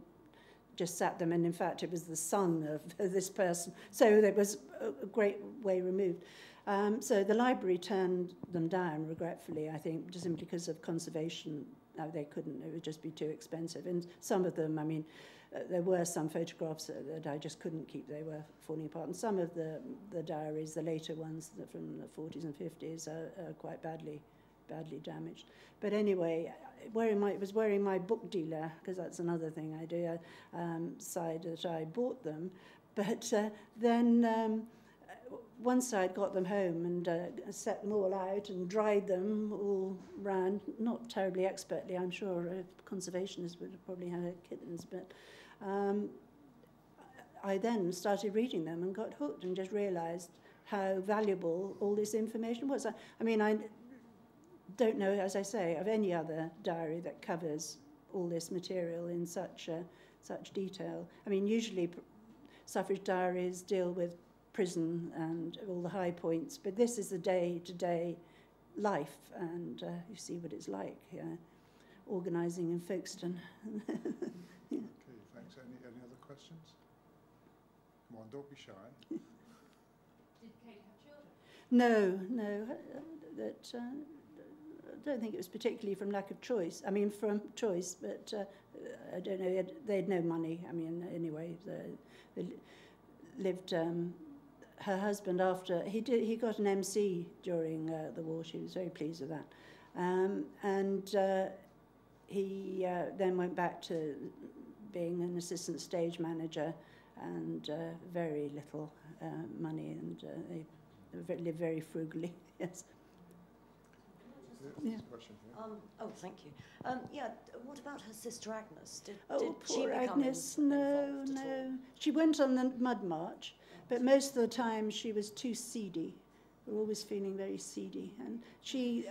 Speaker 2: just sat them and in fact it was the son of this person. So it was a great way removed. Um, so the library turned them down regretfully I think just simply because of conservation. No, they couldn't. It would just be too expensive. And some of them I mean uh, there were some photographs that, I just couldn't keep. They were falling apart. And some of the the diaries the later ones from the 40s and 50s are, are quite badly badly damaged. But anyway, wearing my, it was wearing my book dealer, because that's another thing I do, um, side that I bought them. But uh, then um, once I'd got them home and uh, set them all out and dried them all round, not terribly expertly, I'm sure a conservationist would have probably had kittens, but um, I then started reading them and got hooked and just realized how valuable all this information was. I, I mean, I don't know, as I say, of any other diary that covers all this material in such uh, such detail. I mean, usually suffrage diaries deal with prison and all the high points, but this is the day-to-day life, and uh, you see what it's like here, organising in Folkestone.
Speaker 1: yeah. Okay, thanks. Any, any other questions? Come on, don't be shy.
Speaker 3: Did Kate have children?
Speaker 2: No, no. Uh, that. Uh, I don't think it was particularly from lack of choice. I mean, from choice, but uh, I don't know. They had no money. I mean, anyway, they, they lived. Um, her husband, after he did, he got an MC during uh, the war. She was very pleased with that, um, and uh, he uh, then went back to being an assistant stage manager, and uh, very little uh, money, and uh, they lived very frugally. yes.
Speaker 1: Yeah.
Speaker 4: Um, oh, thank you. Um, yeah, what about her sister Agnes? Did,
Speaker 2: oh,
Speaker 4: did
Speaker 2: poor
Speaker 4: she
Speaker 2: Agnes. No, no. She went on the mud march, but most of the time she was too seedy. We are always feeling very seedy. And she,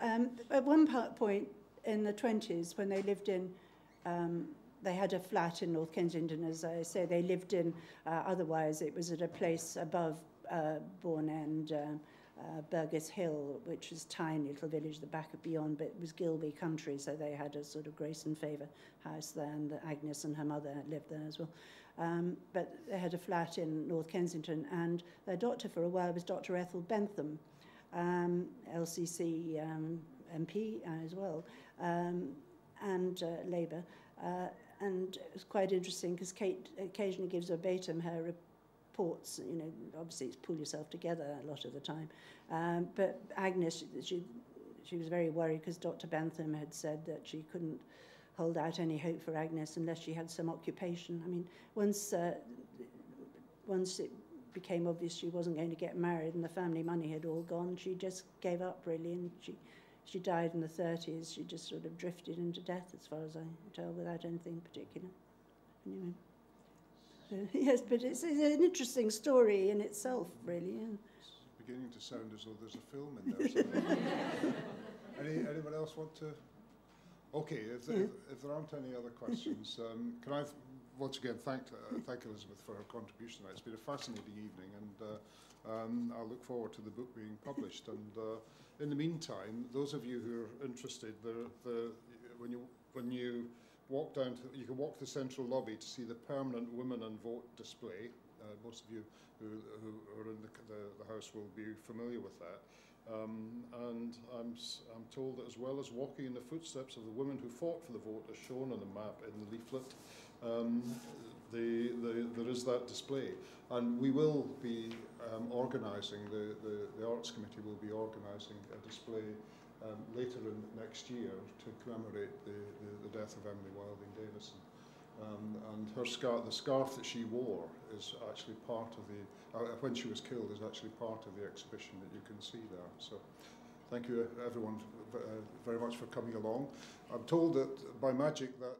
Speaker 2: uh, um, at one point in the 20s, when they lived in um, they had a flat in North Kensington, as I say. They lived in, uh, otherwise, it was at a place above uh, Bourne End. Um, uh, Burgess Hill, which is tiny little village the back of beyond, but it was Gilbey country, so they had a sort of grace and favour house there, and Agnes and her mother lived there as well. Um, but they had a flat in North Kensington, and their doctor for a while was Dr. Ethel Bentham, um, LCC um, MP as well, um, and uh, Labour. Uh, and it was quite interesting because Kate occasionally gives verbatim her ports, you know, obviously it's pull yourself together a lot of the time. Um, but Agnes, she, she, she was very worried because Dr. Bentham had said that she couldn't hold out any hope for Agnes unless she had some occupation. I mean, once, uh, once it became obvious she wasn't going to get married and the family money had all gone, she just gave up really and she, she died in the 30s. She just sort of drifted into death as far as I can tell without anything particular. Anyway. yes, but it's, it's an interesting story in itself, really. Yeah.
Speaker 1: It's beginning to sound as though there's a film in there. Any, anyone else want to? Okay, if, yeah. if, if there aren't any other questions, um, can I once again thank, uh, thank Elizabeth for her contribution. It's been a fascinating evening, and uh, um, I look forward to the book being published. And uh, in the meantime, those of you who are interested, the, the, when you when you walk down to, you can walk to the central lobby to see the permanent women and vote display. Uh, most of you who, who are in the, the, the house will be familiar with that. Um, and I'm, I'm told that as well as walking in the footsteps of the women who fought for the vote as shown on the map in the leaflet, um, the, the, there is that display. And we will be um, organising, the, the, the Arts Committee will be organising a display um, later in next year to commemorate the, the, the death of Emily Wilding Davison. Um, and her scarf, the scarf that she wore is actually part of the, uh, when she was killed, is actually part of the exhibition that you can see there. So thank you everyone uh, very much for coming along. I'm told that by magic that